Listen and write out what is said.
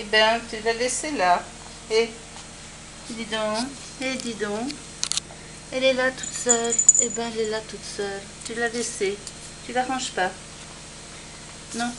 Eh ben, tu l'as laissée là. Et dis donc, et dis donc. Elle est là toute seule. Eh ben, elle est là toute seule. Tu l'as laissée. Tu la ranges pas. Non.